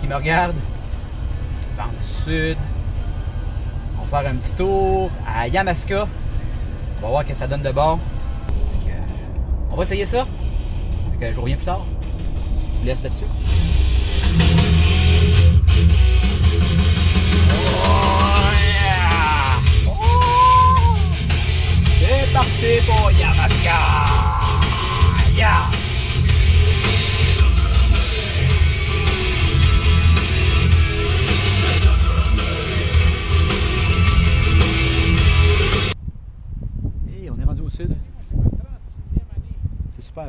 qui me regardent, dans le sud. On va faire un petit tour à Yamaska. On va voir ce que ça donne de bon. Que, on va essayer ça. Je reviens plus tard. Je vous laisse là-dessus. Oh! Oh! C'est parti pour Yamaska! Yeah!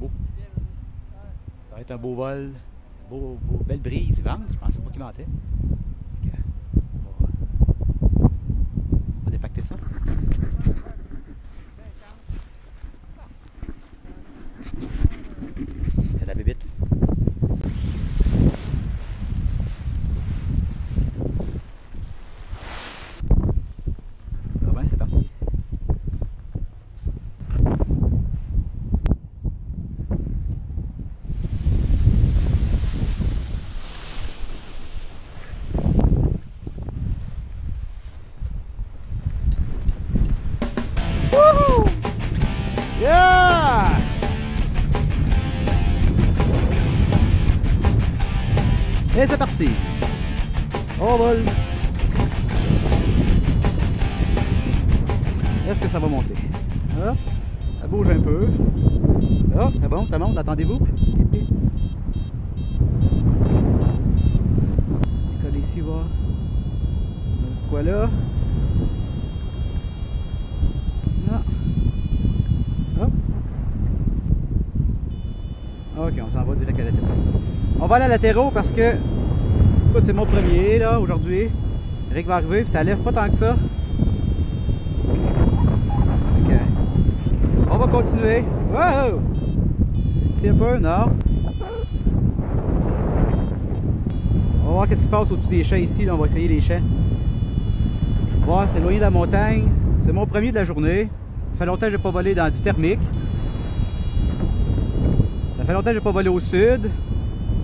Ça va être un beau vol. Beau, belle brise, vent. Je pensais pas qu'il ventait. Et c'est parti! On vole! Est-ce que ça va monter? Ah, ça bouge un peu. Ah, c'est bon, ça monte, attendez-vous. Décoller ici, voir. Quoi là? Non. Hop. Ok, on s'en va direct à latéraux. On va aller à latéraux parce que, écoute, c'est mon premier là aujourd'hui. Eric va arriver, puis ça lève pas tant que ça. Ok. On va continuer. Wow! Petit un peu, non? On va voir qu'est-ce qui se passe au-dessus des champs ici. Là. On va essayer les champs. Je vais voir s'éloigner de la montagne. C'est mon premier de la journée. Ça fait longtemps que j'ai pas volé dans du thermique. Ça fait longtemps que j'ai pas volé au sud.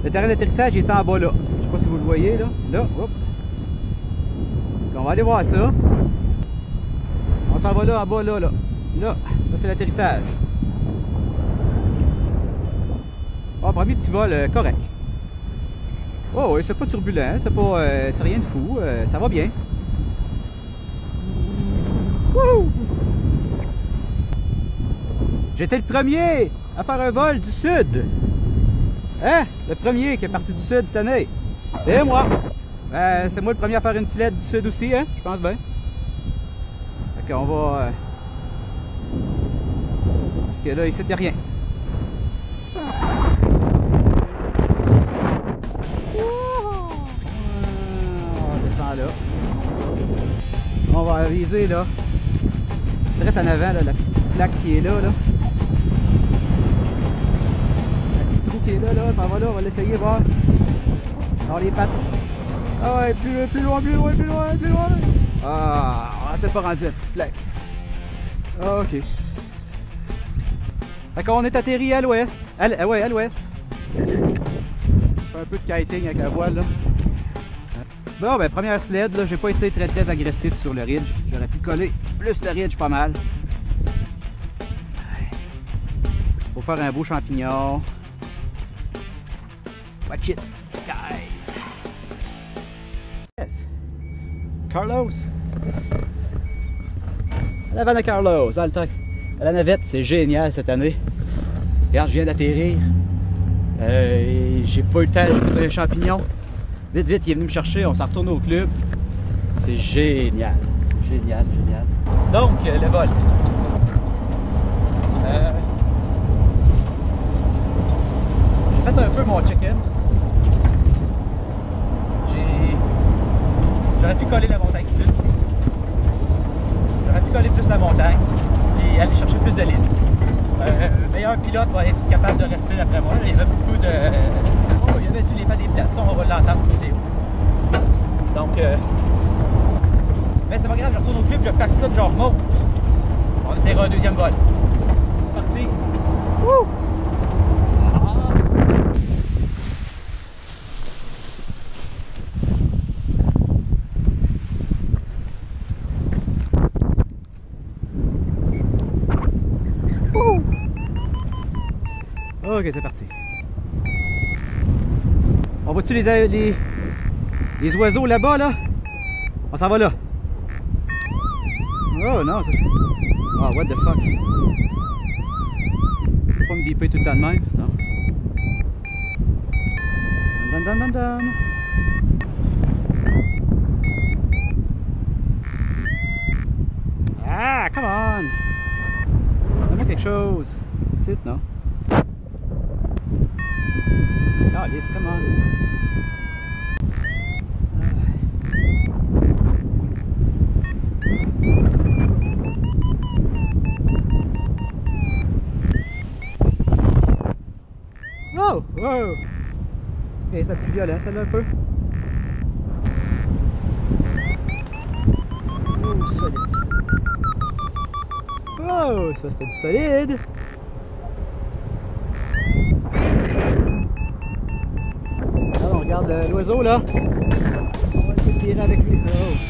Le terrain d'atterrissage est en bas là. Je sais pas si vous le voyez là. Là, hop. On va aller voir ça. On s'en va là en bas là là. Là, ça c'est l'atterrissage. Oh, premier petit vol euh, correct. Oh oui, c'est pas turbulent, c'est pas. euh, c'est rien de fou. euh, ça va bien. J'étais le premier à faire un vol du sud. Hein? Le premier qui est parti du sud cette année. C'est moi. Euh, c'est moi le premier à faire une silette du sud aussi, hein? Je pense bien. Fait qu'on va. euh, Parce que là, ici, il a rien. On descend là. On va viser là. Direct en avant, là, la petite plaque qui est là. là. Est là, là, ça va là, on va l'essayer, voir. Sors les pattes. Ah ouais, plus, plus loin, plus loin, plus loin, plus loin. Ah, on s'est pas rendu la petite plaque. Ah, ok. Fait qu'on est atterri à l'ouest. Ah ouais, à l'ouest. Un peu de kiting avec la voile, là. Bon, ben, première sled, là, j'ai pas été très très agressif sur le ridge. J'aurais pu coller plus le ridge pas mal. Faut faire un beau champignon. Watch it, guys. Yes. Carlos. À l'avant de Carlos. À la navette, c'est génial cette année. Regarde, je viens d'atterrir. Euh, j'ai pas eu le temps, j'ai fait un champignon. Vite, vite, il est venu me chercher, on s'en retourne au club. C'est génial. C'est génial, génial. Donc, euh, le vol. Euh, J'ai fait un peu mon check-in. J'ai. J'aurais pu coller la montagne plus. J'aurais pu coller plus la montagne et aller chercher plus de lignes. Euh, le meilleur pilote va être capable de rester d'après moi. Il y avait un petit peu de. Oh, il y avait du les pas des places. On va l'entendre vidéo. Donc, euh... mais c'est pas grave, je retourne au club, je pack ça, je remonte. On essaiera un deuxième vol. C'est parti. Wouh! Ok, c'est parti. On voit-tu les, les, les oiseaux là-bas, là? On s'en va là. Oh non, ça c'est... Oh, what the fuck? Faut pas me biper tout le temps de même, non? Dun, dun, dun, dun. Ah, come on! Donne-moi quelque chose. C'est non? Oh, yes, come on. Oh! Wow! Ok, ça plus violent, celle-là, un peu. Oh. Oh, ça c'était du solide. Regarde l'oiseau là. On va essayer de tirer avec lui. Oh.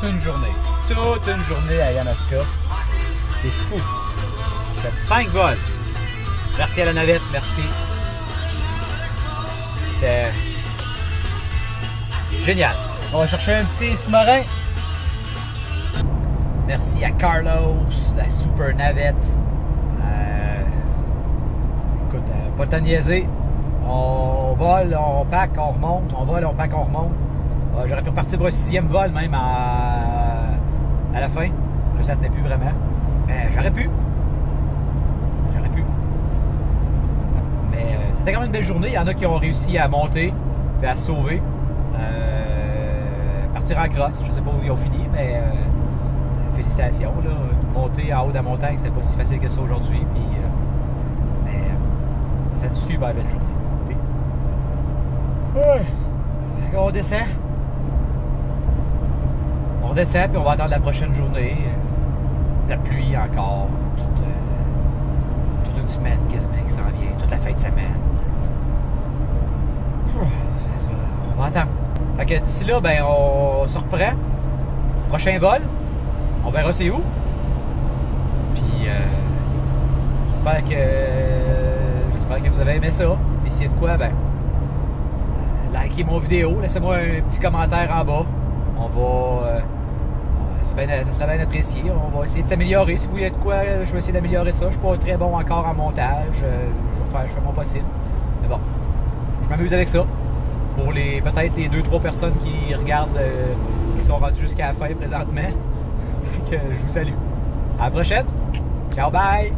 Toute une journée. Toute une journée à Yamaska. C'est fou. J'ai fait 5 vols. Merci à la navette, merci. C'était génial. On va chercher un petit sous-marin. Merci à Carlos, la super navette. Euh, écoute, euh, pas de niaiser. On vole, on pack, on remonte. On vole, on pack, on remonte. Euh, J'aurais pu repartir pour un sixième vol même à, à la fin. Là, ça tenait plus vraiment. Mais j'aurais pu. J'aurais pu. Mais euh, c'était quand même une belle journée. Il y en a qui ont réussi à monter et à sauver. Euh, partir en crosse. Je sais pas où ils ont fini, mais euh, félicitations. Là. Monter en haut de la montagne, c'était pas si facile que ça aujourd'hui. Puis, mais c'était une super belle journée. Qu'on descend. On redescend, puis on va attendre la prochaine journée. La pluie encore. Toute, euh, toute une semaine quasiment qui s'en vient. Toute la fin de semaine. On va attendre. Fait que d'ici là, ben, on se reprend. Prochain vol. On verra c'est où. Puis, euh, j'espère que, j'espère que vous avez aimé ça. Puis s'il y de quoi, ben, likez mon vidéo, laissez-moi un petit commentaire en bas. On va. euh, ça serait bien apprécié. On va essayer de s'améliorer. Si vous voulez de quoi, je vais essayer d'améliorer ça. Je suis pas très bon encore en montage. Euh, je vais fais mon possible. Mais bon, je m'amuse avec ça. Pour les peut-être les 2-3 personnes qui regardent, euh, qui sont rendues jusqu'à la fin présentement. que je vous salue. À la prochaine. Ciao, bye!